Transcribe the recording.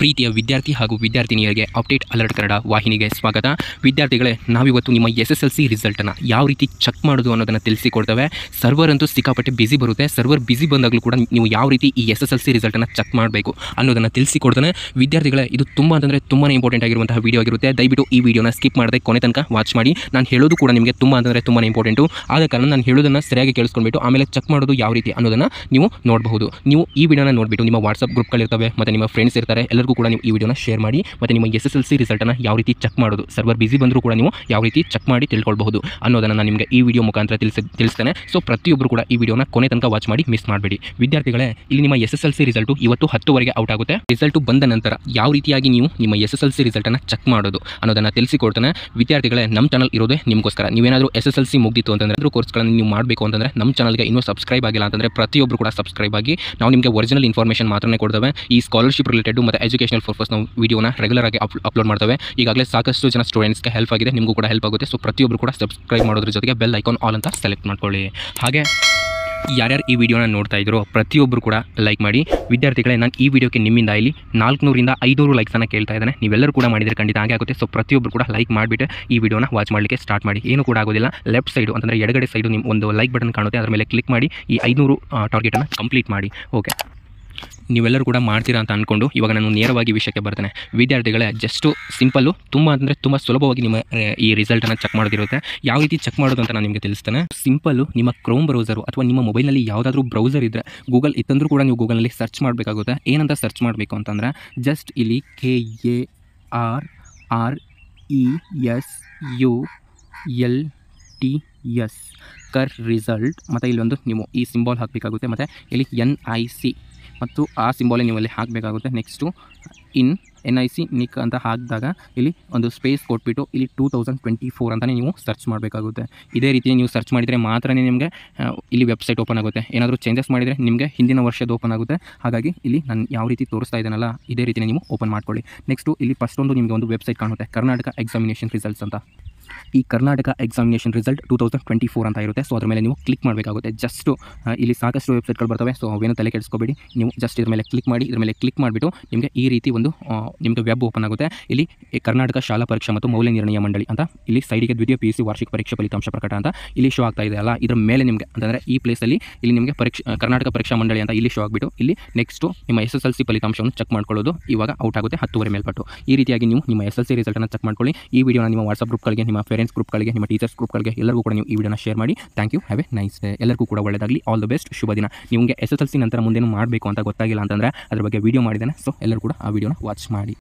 ಪ್ರೀತಿಯ ವಿದ್ಯಾರ್ಥಿ ಹಾಗೂ ವಿದ್ಯಾರ್ಥಿನಿಯರಿಗೆ ಅಪ್ಡೇಟ್ ಅಲರ್ಟ್ ಕನ್ನಡ ವಾಹಿನಿಗೆ ಸ್ವಾಗತ. ವಿದ್ಯಾರ್ಥಿಗಳೇ, ನಾವಿವತ್ತು ನಿಮ್ಮ ಎಸ್ ಎಸ್ ಎಲ್ ಸಿ ರಿಸಲ್ಟನ್ನು ಯಾವ ರೀತಿ ಚೆಕ್ ಮಾಡೋದು ಅನ್ನೋದನ್ನು ತಿಳಿಸಿಕೊಡ್ತೇವೆ. ಸರ್ವರ್ ಅಂತೂ ಸಿಕ್ಕಾಪಟ್ಟೆ ಬಿಸಿ ಬರುತ್ತೆ. ಸರ್ವರ್ ಬಿಸಿ ಬಂದಾಗಲೂ ಕೂಡ ನೀವು ಯಾವ ರೀತಿ ಈ ಎಸ್ ಎಸ್ ಎಲ್ ಸಿ ರಿಸಲ್ಟನ್ನು ಚೆಕ್ ಮಾಡಬೇಕು ಅನ್ನೋದನ್ನು ತಿಳಿಸಿಕೊಡ್ತಾನೆ. ವಿದ್ಯಾರ್ಥಿಗಳೇ, ಇದು ತುಂಬ ಅಂತಂದರೆ ತುಂಬಾ ಇಂಪಾರ್ಟೆಂಟ್ ಆಗಿರುವಂತಹ ವಿಡಿಯೋ ಆಗಿರುತ್ತೆ. ದಯವಿಟ್ಟು ಈ ವಿಡಿಯೋನ ಸ್ಕಿಪ್ ಮಾಡದೆ ಕೊನೆ ತನಕ ವಾಚ್ ಮಾಡಿ. ನಾನು ಹೇಳೋದು ಕೂಡ ನಿಮಗೆ ತುಂಬ ಅಂತಂದರೆ ತುಂಬಾ ಇಂಪಾರ್ಟೆಂಟು ಆದ ಕಾರಣ ನಾನು ಹೇಳೋದನ್ನು ಸರಿಯಾಗಿ ಕೇಳಿಸ್ಕೊಂಡ್ಬಿಟ್ಟು, ಆಮೇಲೆ ಚೆಕ್ ಮಾಡೋದು ಯಾವ ರೀತಿ ಅನ್ನೋದನ್ನು ನೀವು ನೋಡಬಹುದು. ನೀವು ಈ ವಿಡಿಯೋನ ನೋಡಿಬಿಟ್ಟು ನಿಮ್ಮ ವಾಟ್ಸಪ್ ಗ್ರೂಪ್ಗಳಿರ್ತವೆ ಮತ್ತು ನಿಮ್ಮ ಫ್ರೆಂಡ್ಸ್ ಇರ್ತಾರೆ, ಎಲ್ಲರಿಗೂ ಕೂಡ ನೀವು ಈ ವಿಡಿಯೋನ ಶೇರ್ ಮಾಡಿ ಮತ್ತು ನಿಮ್ಮ ಎಸ್ ಎಸ್ ಎಲ್ ಸಿ ರಿಸಲ್ಟನ್ನು ಯಾವ ರೀತಿ ಚೆಕ್ ಮಾಡೋದು ಸರ್ವರ್ ಬಿಸಿ ಬಂದರೂ ಕೂಡ ನೀವು ಯಾವ ರೀತಿ ಚೆಕ್ ಮಾಡಿ ತಿಳ್ಕೊಳ್ಬಹುದು ಅನ್ನೋದನ್ನು ನಾನು ನಿಮಗೆ ಈ ವಿಡಿಯೋ ಮುಖಾಂತರ ತಿಳಿಸಿ, ತಿಳಿಸ್ತೇನೆ. ಸೊ ಪ್ರತಿಯೊಬ್ಬರು ಕೂಡ ಈ ವಿಡಿಯೋನ ಕೊನೆ ತನಕ ವಾಚ್ ಮಾಡಿ ಮಿಸ್ ಮಾಡಬೇಡಿ. ವಿದ್ಯಾರ್ಥಿಗಳೇ, ಇಲ್ಲಿ ನಿಮ್ಮ S S L C result ಇವತ್ತು ಹತ್ತುವರೆಗೆ ಔಟ್ ಆಗುತ್ತೆ. ರಿಸಲ್ಟು ಬಂದ ನಂತರ ಯಾವ ರೀತಿಯಾಗಿ ನೀವು ನಿಮ್ಮ ಎಸ್ ಎಸ್ ಎಲ್ ಸಿ ರಿಸಲ್ಟನ್ನು ಚೆಕ್ ಮಾಡೋದು ಅನ್ನೋದನ್ನು ತಿಳಿಸಿಕೊಡ್ತಾನೆ. ವಿದ್ಯಾರ್ಥಿಗಳೇ ನಮ್ಮ ಚಾನಲ್ ಇರೋದೇ ನಿಮಗೋಸ್ಕರ. ನೀವೇನಾದರೂ ಎಸ್ ಎಸ್ ಎಲ್ ಸಿ ಮುಗ್ದಿತ್ತು ಅಂತಂದರೆ ಅದರ ಕೋರ್ಸ್ಗಳನ್ನು ನೀವು ಮಾಡಬೇಕು ಅಂತಂದರೆ ನಮ್ಮ ಚಾನಲ್ಗೆ ಇನ್ನೂ ಸಬ್ಸ್ಕ್ರೈಬ್ ಆಗಿಲ್ಲ ಅಂತಂದರೆ ಪ್ರತಿಯೊಬ್ಬರು ಕೂಡ ಸಬ್ಸ್ಕ್ರೈಬ್ ಆಗಿ ನಾವು ನಿಮಗೆ ಒರಿಜಿನಲ್ ಇನ್ಫಾರ್ಮೇಷನ್ ಮಾತ್ರನೇ ಕೊಡ್ತೇವೆ. ಈ ಸ್ಕಾಲರ್ಶಿಪ್ ರಿಲೇಟೆಡ್ ಮತ್ತು ಎಜುಕೇಷನಲ್ ಪರ್ಪಸ್ ನಾವು ವೀಡಿಯೋನ ರೆಗ್ಯುಲರ್ ಆಗಿ ಅಪ್ ಅಪ್ಲೋಡ್ ಮಾಡ್ತೇವೆ. ಈಗಾಗಲೇ ಸಾಕಷ್ಟು ಜನ ಸ್ಟೂಡೆಂಟ್ಸ್ಗೆ ಹೆಲ್ಪ್ ಆಗಿದೆ. ನಿಮಗೂ ಕೂಡ ಹೆಲ್ಪ್ ಆಗುತ್ತೆ. ಸೊ ಪ್ರತಿಯೊಬ್ಬರು ಕೂಡ ಸಬ್ಸ್ಕ್ರೈಬ್ ಮಾಡೋದ್ರ ಜೊತೆಗೆ ಬೆಲ್ ಐಕಾನ್ ಆಲ್ ಅಂತ ಸೆಲೆಕ್ಟ್ ಮಾಡ್ಕೊಳ್ಳಿ. ಹಾಗೆ ಯಾರ್ಯಾರು ಈ ವಿಡಿಯೋನ ನೋಡ್ತಾ ಇದ್ರು ಪ್ರತಿಯೊಬ್ಬರು ಕೂಡ ಲೈಕ್ ಮಾಡಿ. ವಿದ್ಯಾರ್ಥಿಗಳೇ, ನಾನು ಈ ವಿಡಿಯೋಕ್ಕೆ ನಿಮ್ಮಿಂದ ಇಲ್ಲಿ ನಾಲ್ಕುನೂರಿಂದ ಐನೂರು ಲೈಕ್ಸನ್ನು ಕೇಳ್ತಾ ಇದ್ದಾನೆ. ನೀವೆಲ್ಲರೂ ಕೂಡ ಮಾಡಿದರೆ ಖಂಡಿತ ಹಾಗೆ ಆಗುತ್ತೆ. ಸೊ ಪ್ರತಿಯೊಬ್ಬರು ಕೂಡ ಲೈಕ್ ಮಾಡಿಬಿಟ್ಟು ಈ ವಿಡಿಯೋನ ವಾಚ್ ಮಾಡಲಿಕ್ಕೆ ಸ್ಟಾರ್ಟ್ ಮಾಡಿ. ಏನು ಕೂಡ ಆಗೋದಿಲ್ಲ. ಲೆಫ್ಟ್ ಸೈಡು ಅಂದರೆ ಎಡಗಡೆ ಸೈಡು ನಿಮ್ಮ ಒಂದು ಲೈಕ್ ಬಟನ್ ಕಾಣುತ್ತೆ. ಅದರ ಮೇಲೆ ಕ್ಲಿಕ್ ಮಾಡಿ ಈ ಐನೂರು ಟಾರ್ಗೆಟನ್ನು ಕಂಪ್ಲೀಟ್ ಮಾಡಿ. ಓಕೆ ನೀವೆಲ್ಲರೂ ಕೂಡ ಮಾಡ್ತೀರಾ ಅಂತ ಅಂದ್ಕೊಂಡು ಇವಾಗ ನಾನು ನೇರವಾಗಿ ವಿಷಯಕ್ಕೆ ಬರ್ತೇನೆ. ವಿದ್ಯಾರ್ಥಿಗಳೇ ಜಸ್ಟು ಸಿಂಪಲ್ಲು ತುಂಬ ಅಂದರೆ ತುಂಬ ಸುಲಭವಾಗಿ ನಿಮ್ಮ ಈ ರಿಸಲ್ಟನ್ನು ಚೆಕ್ ಮಾಡೋದಿರುತ್ತೆ. ಯಾವ ರೀತಿ ಚೆಕ್ ಮಾಡೋದು ಅಂತ ನಾನು ನಿಮಗೆ ತಿಳಿಸ್ತೇನೆ. ಸಿಂಪಲ್ಲು ನಿಮ್ಮ ಕ್ರೋಮ್ ಬ್ರೌಸರು ಅಥವಾ ನಿಮ್ಮ ಮೊಬೈಲ್ನಲ್ಲಿ ಯಾವುದಾದ್ರೂ ಬ್ರೌಸರ್ ಇದ್ದರೆ ಗೂಗಲ್ ಇತ್ತಂದರೂ ಕೂಡ ನೀವು ಗೂಗಲ್ನಲ್ಲಿ ಸರ್ಚ್ ಮಾಡಬೇಕಾಗುತ್ತೆ. ಏನಂತ ಸರ್ಚ್ ಮಾಡಬೇಕು ಅಂತಂದರೆ ಜಸ್ಟ್ ಇಲ್ಲಿ K A R R E S U L T S ಕರ್ ರಿಸಲ್ಟ್ ಮತ್ತು ಇಲ್ಲೊಂದು ನೀವು ಈ ಸಿಂಬಾಲ್ ಹಾಕಬೇಕಾಗುತ್ತೆ. ಮತ್ತು ಇಲ್ಲಿ ಎನ್ ಐ ಸಿ ಮತ್ತು ಆ ಸಿಂಬಾಲೇ ನೀವು ಅಲ್ಲಿ ಹಾಕಬೇಕಾಗುತ್ತೆ next in N I C Nick ಅಂತ ಹಾಕಿದಾಗ ಇಲ್ಲಿ ಒಂದು ಸ್ಪೇಸ್ ಕೊಟ್ಬಿಟ್ಟು ಇಲ್ಲಿ ಟೂ ತೌಸಂಡ್ ಟ್ವೆಂಟಿ ಫೋರ್ ಅಂತಲೇ ನೀವು ಸರ್ಚ್ ಮಾಡಬೇಕಾಗುತ್ತೆ. ಇದೇ ರೀತಿ ನೀವು ಸರ್ಚ್ ಮಾಡಿದರೆ ಮಾತ್ರ ನಿಮಗೆ ಇಲ್ಲಿ ವೆಬ್ಸೈಟ್ ಓಪನ್ ಆಗುತ್ತೆ. ಏನಾದರೂ ಚೇಂಜಸ್ ಮಾಡಿದರೆ ನಿಮಗೆ ಹಿಂದಿನ ವರ್ಷದ ಓಪನ್ ಆಗುತ್ತೆ. ಹಾಗಾಗಿ ಇಲ್ಲಿ ನಾನು ಯಾವ ರೀತಿ ತೋರಿಸ್ತಾ ಇದ್ದೇನಲ್ಲ, ಇದೇ ರೀತಿ ನೀವು ಓಪನ್ ಮಾಡ್ಕೊಳ್ಳಿ. ನೆಕ್ಸ್ಟು ಇಲ್ಲಿ ಫಸ್ಟ್ ಒಂದು ನಿಮಗೆ ಒಂದು ವೆಬ್ಸೈಟ್ ಕಾಣುತ್ತೆ. ಕರ್ನಾಟಕ ಎಕ್ಸಾಮಿನೇಷನ್ ರಿಸಲ್ಟ್ಸ್ ಅಂತ. ಈ Karnataka examination result two thousand twenty four ಅಂತ ಇರುತ್ತೆ. ಸೊ ಅದ್ರ ಮೇಲೆ ನೀವು ಕ್ಲಿಕ್ ಮಾಡಬೇಕಾಗುತ್ತೆ. ಜಸ್ಟ್ ಇಲ್ಲಿ ಸಾಕಷ್ಟು ವೆಬ್ಸೈಟ್ಗಳು ಬರ್ತವೆ. ಸೊ ಅವೇನು ತಲೆ ಕೆಡಿಸ್ಕೋಬೇಡಿ. ನೀವು ಜಸ್ಟ್ ಇದ್ರ ಮೇಲೆ ಕ್ಲಿಕ್ ಮಾಡಿ, ಇದ್ರ ಮೇಲೆ ಕ್ಲಿಕ್ ಮಾಡಿಬಿಟ್ಟು ನಿಮಗೆ ಈ ರೀತಿ ಒಂದು ನಿಮ್ಮದು ವೆಬ್ ಓಪನ್ ಆಗುತ್ತೆ. ಇಲ್ಲಿ ಕರ್ನಾಟಕ ಶಾಲಾ ಪರೀಕ್ಷೆ ಮತ್ತು ಮೌಲ್ಯ ನಿರ್ಣಯ ಮಂಡಳಿ ಅಂತ, ಇಲ್ಲಿ ಸೈಡಿಗೆ ದ್ವಿತೀಯ ಪಿ ವಾರ್ಷಿಕ ಪರೀಕ್ಷಾ ಫಲಿತಾಂಶ ಪ್ರಕಟ ಅಂತ ಇಲ್ಲಿ ಶೋ ಆಗ್ತಾ ಇದೆ ಅಲ್ಲ. ಇದ್ರ ಮೇಲೆ ನಿಮಗೆ, ಅಂತಂದರೆ ಈ ಪ್ಲೇಸಲ್ಲಿ ಇಲ್ಲಿ ನಿಮಗೆ ಪರೀಕ್ಷೆ ಕರ್ನಾಟಕ ಪರೀಕ್ಷಾ ಮಂಡಳಿ ಅಂತ ಇಲ್ಲಿ ಶೋ ಆಗಿಬಿಟ್ಟು, ಇಲ್ಲಿ ನೆಕ್ಸ್ಟು ನಿಮ್ಮ ಎಸ್ ಎಸ್ ಎಲ್ ಸಿ ಫಲಿತಾಂಶವನ್ನು ಚೆಕ್ ಮಾಡ್ಕೊಳ್ಳೋದು ಇವಾಗ ಔಟ್ ಆಗುತ್ತೆ ಹತ್ತುವರೆ ಮೇಲ್ಪಟ್ಟು. ಈ ರೀತಿಯಾಗಿ ನೀವು ನಿಮ್ಮ ಎಸ್ ಎಲ್ ಸಿ ರಿಸಲ್ಟನ್ನು ಚೆಕ್ ಮಾಡ್ಕೊಳ್ಳಿ. ಈ ವಿಡಿಯೋನ ನಿಮ್ಮ ವಾಟ್ಸಪ್ ಗ್ರೂಪ್ಗಳಿಗೆ ನಿಮ್ಮ ಪೇರೆಂಟ್ಸ್ ಗ್ರೂಪ್ಗಳಿಗೆ ನಿಮ್ಮ ಟೀಚರ್ಸ್ ಗ್ರೂಪ್ಗಳಿಗೆ ಎಲ್ಲರಿಗೂ ಕೂಡ ನೀವು ಈ ವಿಡಿಯೋನ ಶೇರ್ ಮಾಡಿ. Thank you have a nice day ಎಲ್ಲರಿಗೂ ಕೂಡ ಒಳ್ಳೆಯದಾಗಲಿ ಆಲ್ ದ ಬೆಸ್ಟ್ ಶುಭ ದಿನ. ನಿಮಗೆ ಎಸ್ ಎಸ್ ಎಲ್ ಸಿ ನಂತರ ಮುಂದೇನು ಮಾಡಬೇಕು ಅಂತ ಗೊತ್ತಾಗಿಲ್ಲ ಅಂತಂದರೆ ಅದ್ರ ಬಗ್ಗೆ ವಿಡಿಯೋ ಮಾಡಿದ್ದೇನೆ. ಸೊ ಎಲ್ಲರೂ ಕೂಡ ಆ ವಿಡಿಯೋನ ವಾಚ್ ಮಾಡಿ.